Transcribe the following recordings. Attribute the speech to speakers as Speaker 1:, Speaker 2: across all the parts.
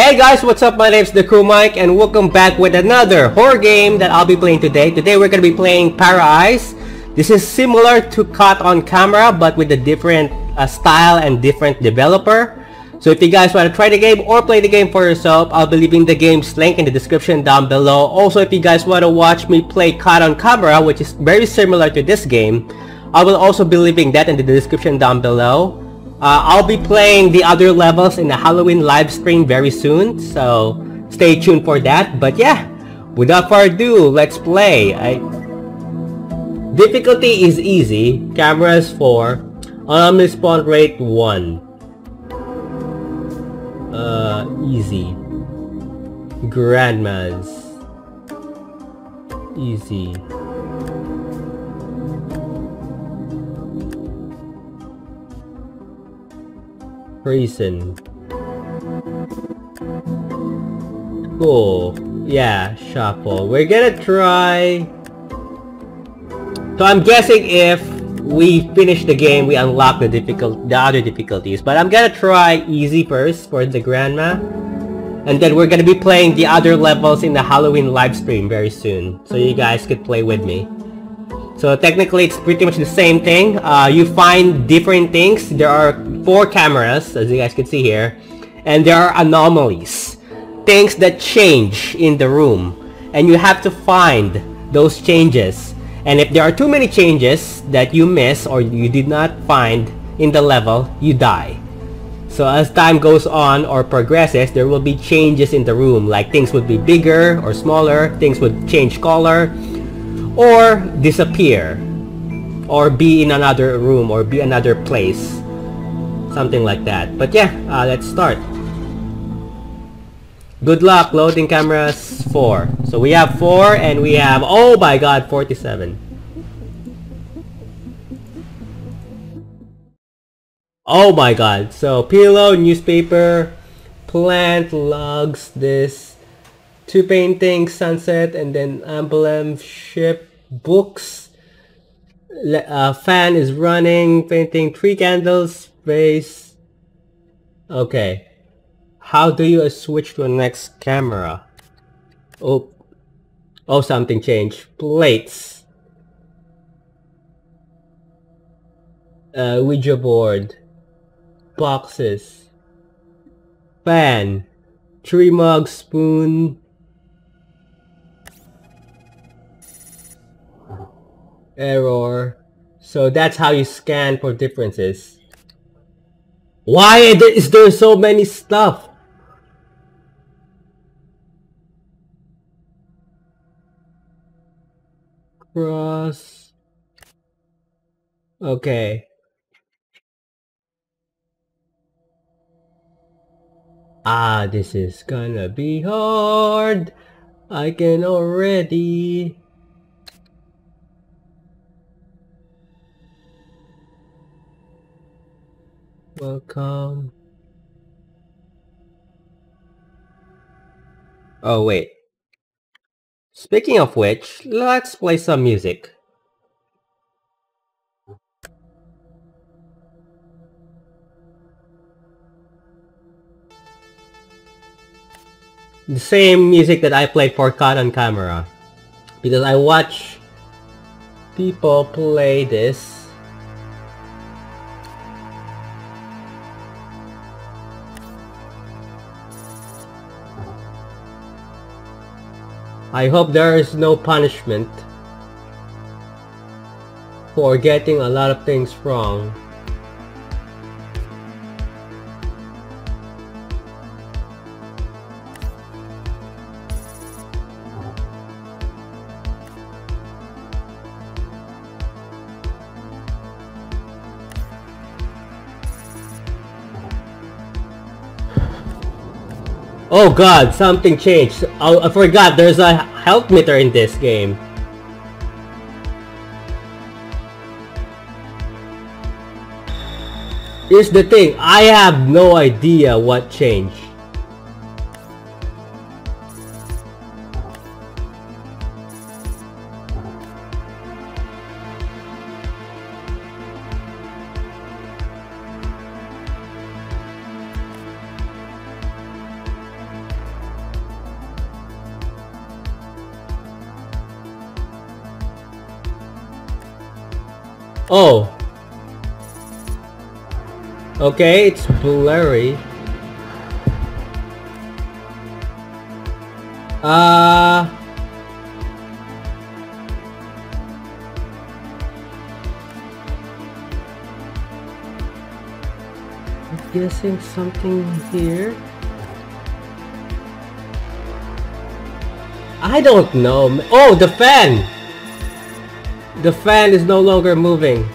Speaker 1: Hey guys, what's up? My name's DaCoolMike and welcome back with another horror game that I'll be playing today. Today we're gonna be playing Para-Eyes. This is similar to Caught on Camera but with a different uh, style and different developer. So if you guys want to try the game or play the game for yourself, I'll be leaving the game's link in the description down below. Also, if you guys want to watch me play Caught on Camera, which is very similar to this game, I will also be leaving that in the description down below. Uh, I'll be playing the other levels in the Halloween live stream very soon, so stay tuned for that. But yeah, without further ado, let's play. I... Difficulty is easy, cameras 4, anomaly spawn rate 1. Uh, easy. Grandmas. Easy. Prison. Cool. Yeah, shuffle. We're gonna try... So I'm guessing if we finish the game, we unlock the difficult, the other difficulties. But I'm gonna try easy first for the grandma. And then we're gonna be playing the other levels in the Halloween live stream very soon. So you guys could play with me. So technically it's pretty much the same thing. Uh, you find different things. There are four cameras, as you guys can see here. And there are anomalies. Things that change in the room. And you have to find those changes. And if there are too many changes that you miss or you did not find in the level, you die. So as time goes on or progresses, there will be changes in the room. Like things would be bigger or smaller, things would change color, or disappear or be in another room or be another place something like that. But yeah uh, let's start. Good luck loading cameras 4 so we have 4 and we have oh my god 47 oh my god. So pillow newspaper plant logs this two paintings, sunset, and then emblem, ship, books. Uh, fan is running, painting, three candles, face. Okay. How do you switch to the next camera? Oh. Oh, something changed. Plates. Uh, Ouija board. Boxes. Fan. Tree mug, spoon, error. So that's how you scan for differences. Why is there so many stuff? Cross. Okay. Ah, this is gonna be hard. I can already Welcome. Oh, wait. Speaking of which, let's play some music. The same music that I played for Caught on Camera. Because I watch people play this I hope there is no punishment for getting a lot of things wrong. Oh god, something changed. Oh, I forgot, there's a health meter in this game. Here's the thing, I have no idea what changed. Oh. Okay, it's blurry. Uh... I'm guessing something here. I don't know. Oh, the fan! The fan is no longer moving.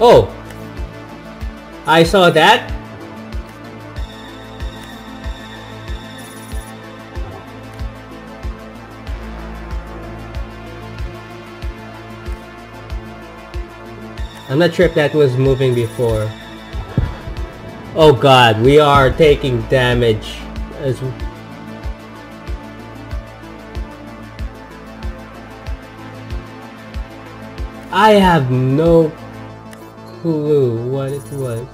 Speaker 1: Oh! I saw that. I'm not sure if that was moving before. Oh god, we are taking damage as I have no clue what it was.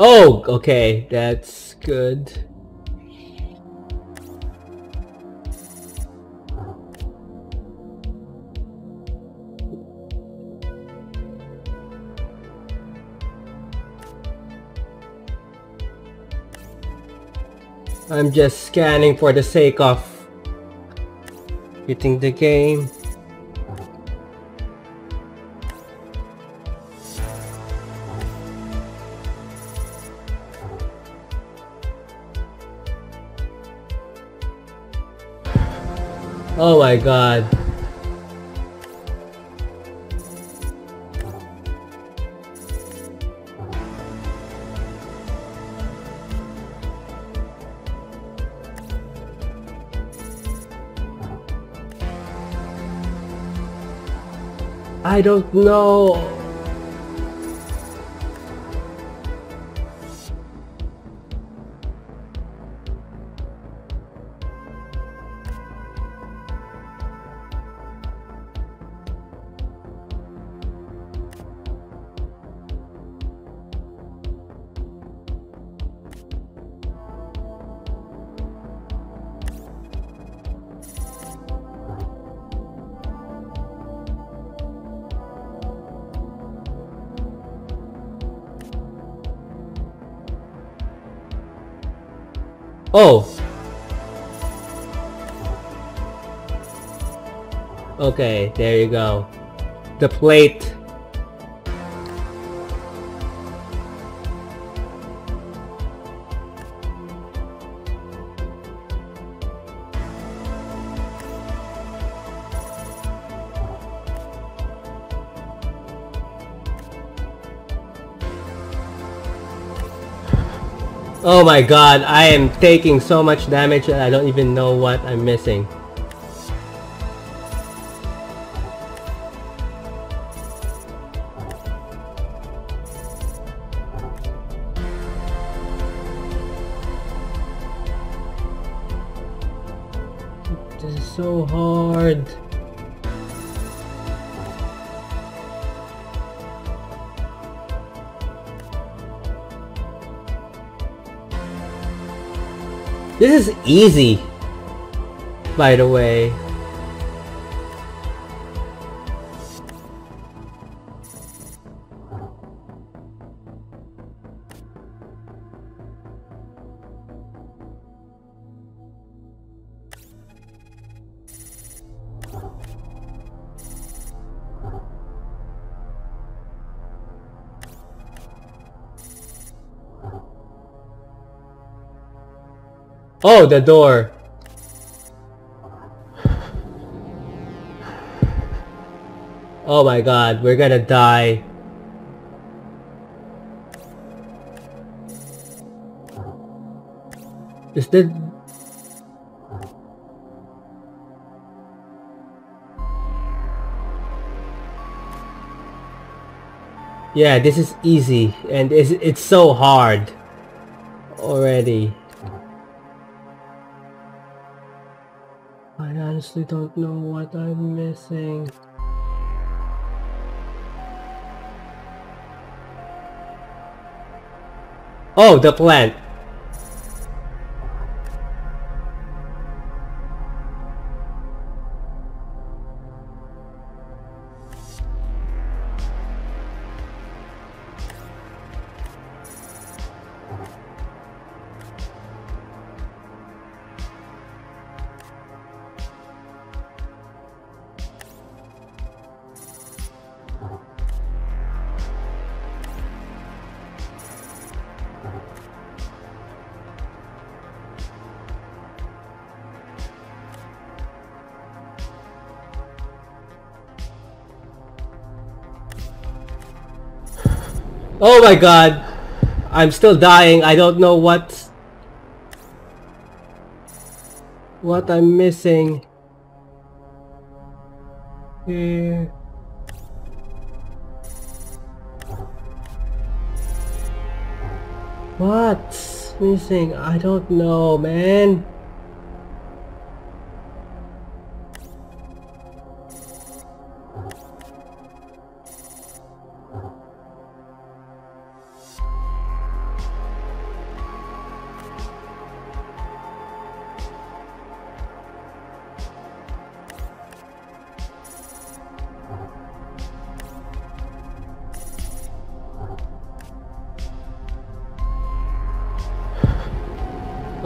Speaker 1: Oh, okay, that's good. I'm just scanning for the sake of hitting the game. Oh my god. I don't know. Oh! Okay, there you go. The plate. Oh my god, I am taking so much damage that I don't even know what I'm missing. This is so hard. This is easy, by the way. Oh, the door. Oh my god, we're gonna die. Is that... Yeah, this is easy, and it's, it's so hard already. I honestly don't know what I'm missing. Oh, the plant. Oh my god! I'm still dying. I don't know what... What I'm missing. Here. What's missing? I don't know, man.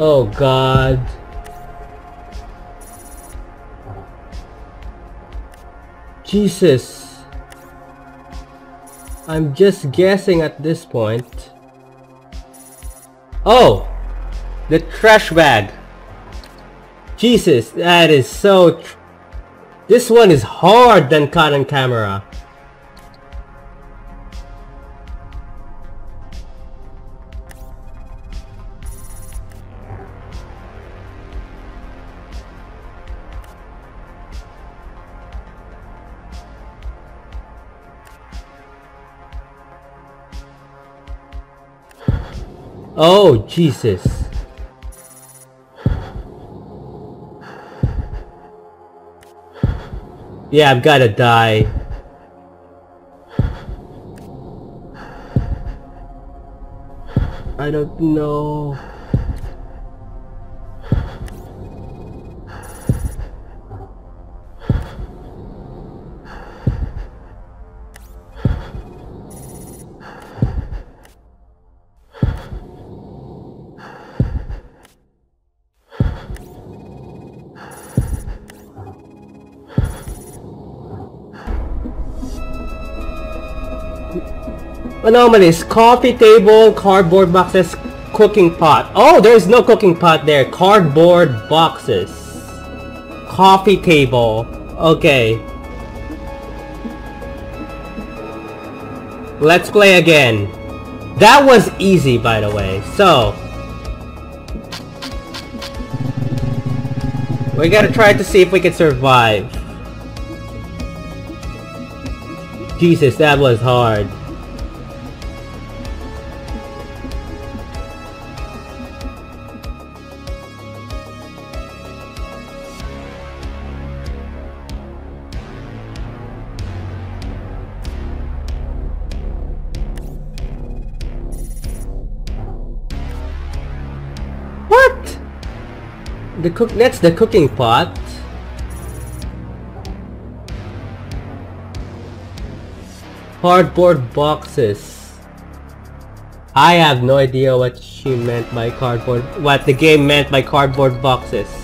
Speaker 1: Oh god. Jesus. I'm just guessing at this point. Oh! The trash bag. Jesus, that is so... this one is hard than caught on camera. Jesus. Yeah, I've gotta die. I don't know. Anomalies, coffee table, cardboard boxes, cooking pot. Oh, there's no cooking pot there. Cardboard boxes. Coffee table. Okay. Let's play again. That was easy, by the way. So. We gotta try to see if we can survive. Jesus, that was hard. The cook that's the cooking pot. Cardboard boxes. I have no idea what she meant by cardboard what the game meant by cardboard boxes.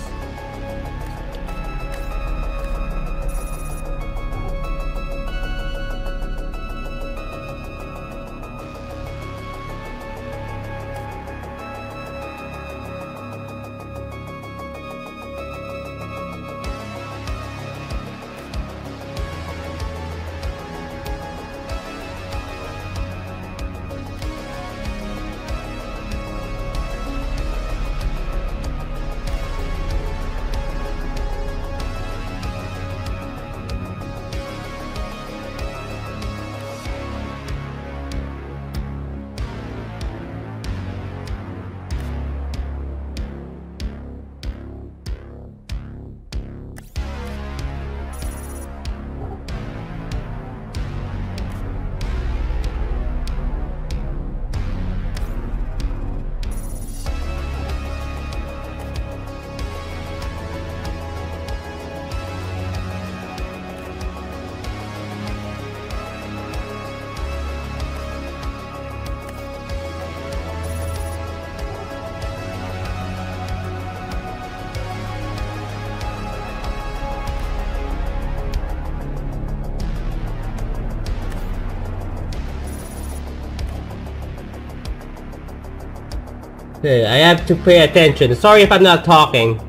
Speaker 1: I have to pay attention. Sorry if I'm not talking.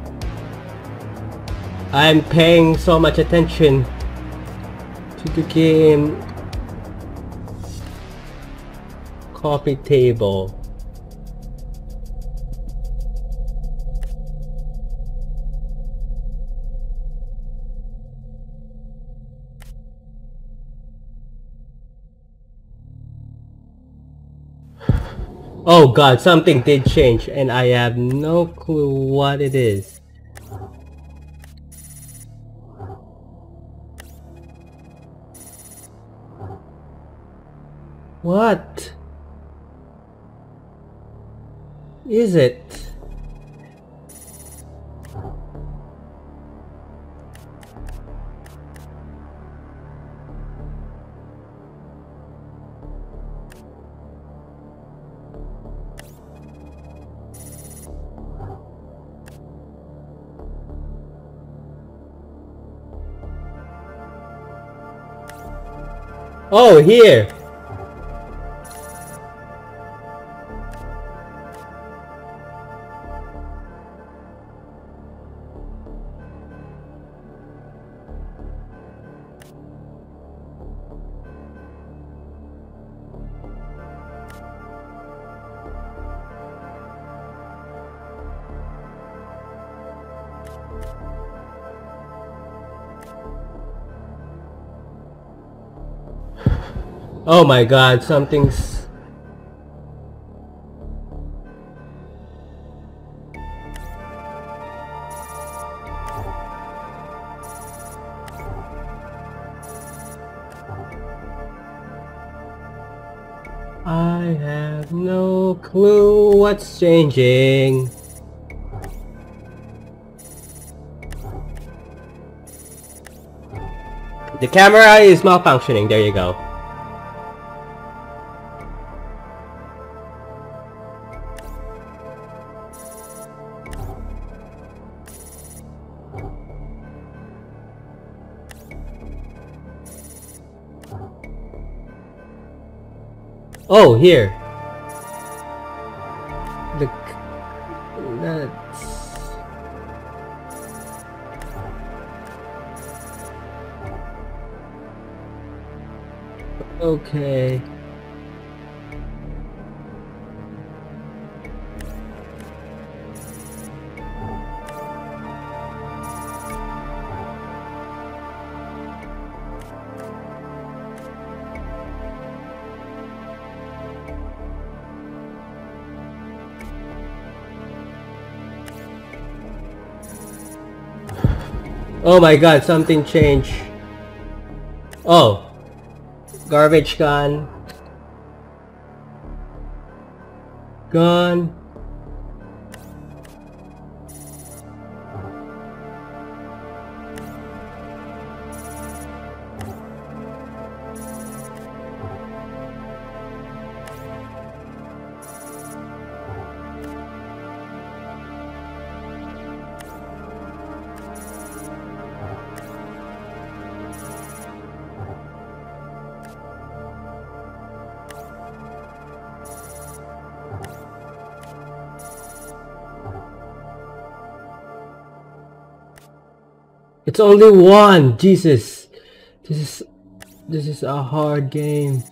Speaker 1: I'm paying so much attention to the game. Coffee table. Oh god, something did change and I have no clue what it is. What is it? Oh, here! Oh my god, something's... I have no clue what's changing. The camera is malfunctioning, there you go. Oh, here. The that's okay. Oh my god, something changed. Oh. Garbage gone. Gone. It's only one! Jesus! This is... This is a hard game.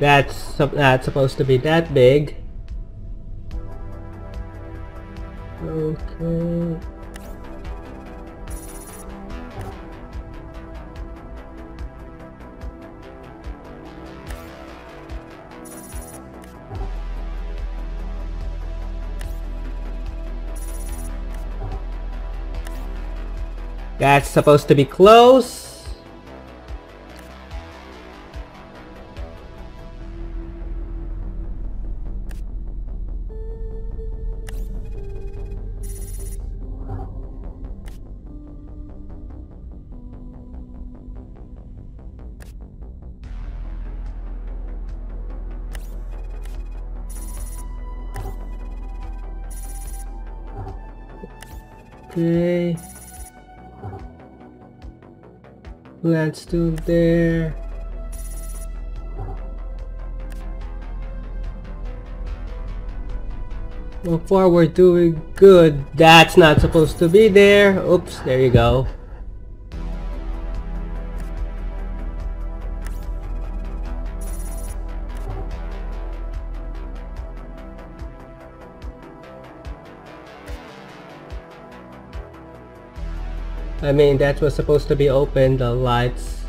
Speaker 1: That's that's supposed to be that big. Okay. That's supposed to be close. Okay. Let's do there. So far we're doing good. That's not supposed to be there. Oops, there you go. I mean, that was supposed to be open, the lights.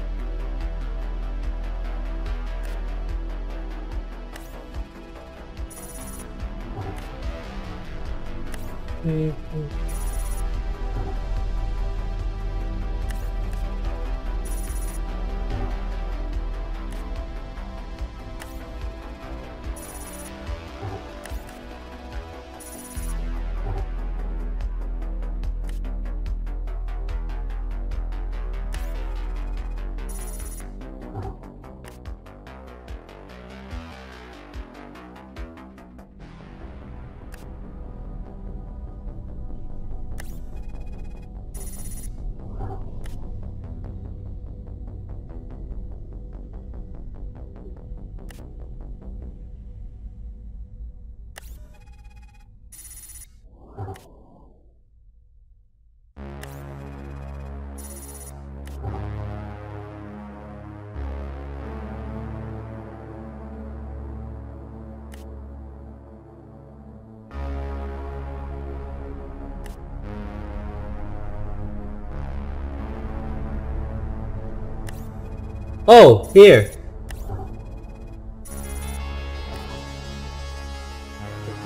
Speaker 1: Oh, here.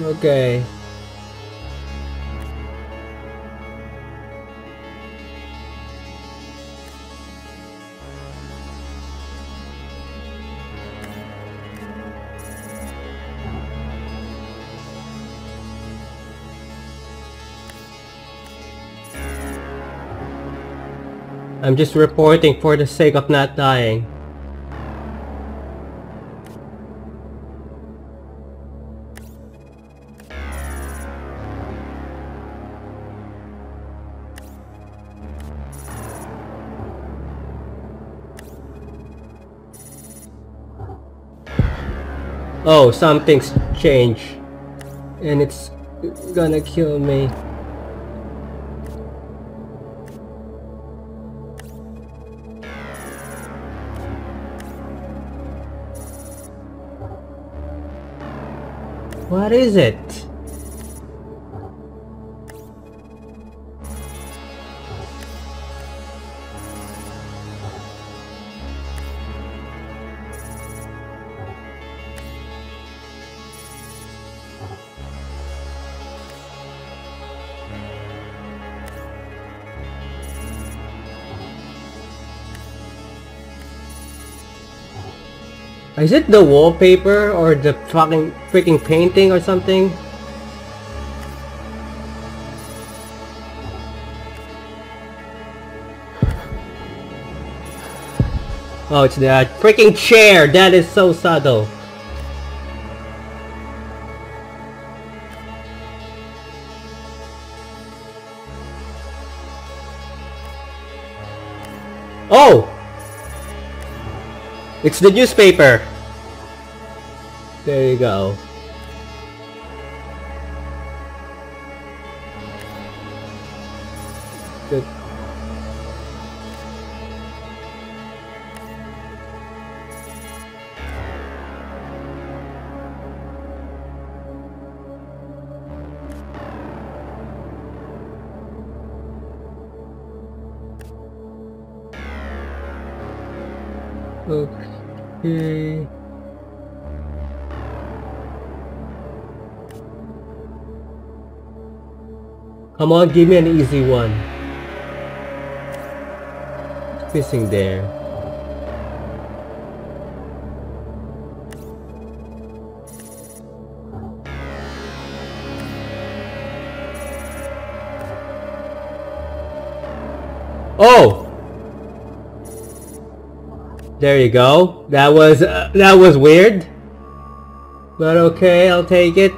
Speaker 1: Okay. I'm just reporting for the sake of not dying. Oh, something's changed. And it's gonna kill me. What is it? Is it the wallpaper or the fucking freaking painting or something? Oh, it's the freaking chair! That is so subtle. Oh! It's the newspaper! There you go. Good. Okay. Come on, give me an easy one. Missing there. Oh! There you go. That was uh, that was weird. But okay, I'll take it.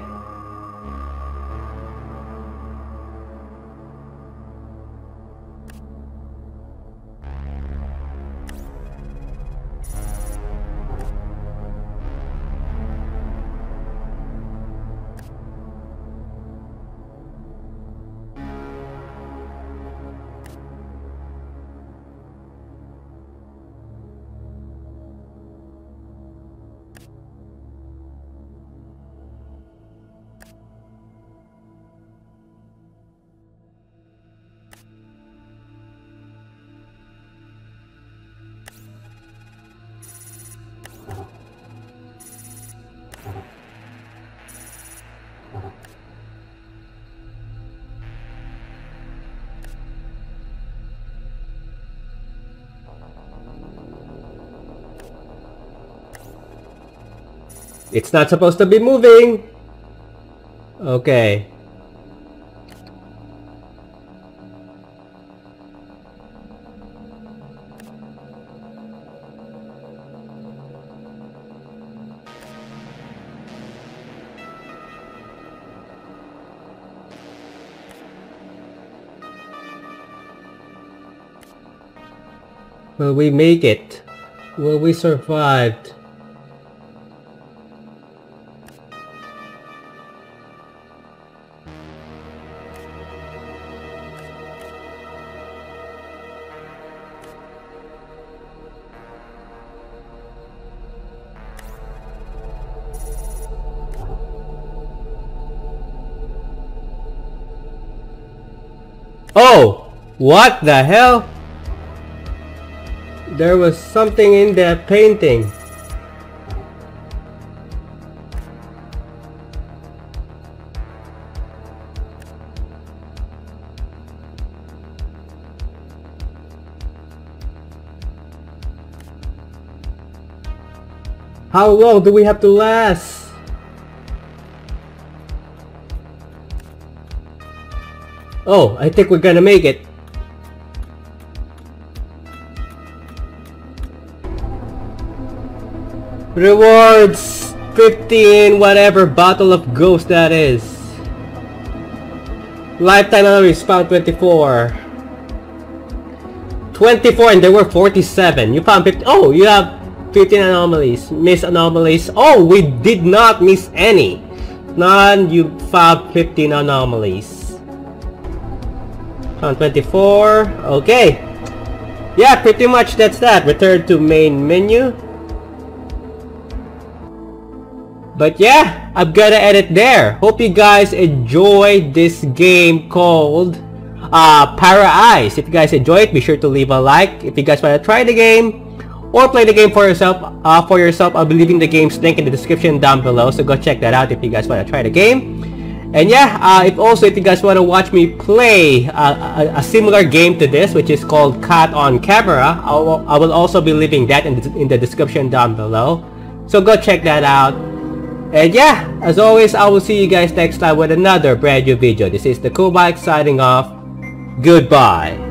Speaker 1: It's not supposed to be moving! Okay. Will we make it? Will we survive? Oh! What the hell? There was something in that painting. How long do we have to last? Oh, I think we're gonna make it. Rewards 15 whatever bottle of ghost that is. Lifetime anomalies found 24. 24 and there were 47. You found 50. Oh, you have 15 anomalies. Miss anomalies. Oh, we did not miss any. None. You found 15 anomalies. Found 24. Okay. Yeah, pretty much that's that. Return to main menu. But yeah, I'm gonna edit there. Hope you guys enjoyed this game called uh, Para Eyes. If you guys enjoy it, be sure to leave a like. If you guys want to try the game or play the game for yourself, uh, for yourself, I'll be leaving the game's link in the description down below. So go check that out if you guys want to try the game. And yeah, uh, if also if you guys want to watch me play uh, a, a, similar game to this, which is called Caught on Camera, I will, I will also be leaving that in the, in the description down below. So go check that out. And yeah, as always, I will see you guys next time with another brand new video. This is DaCoolMike signing off. Goodbye.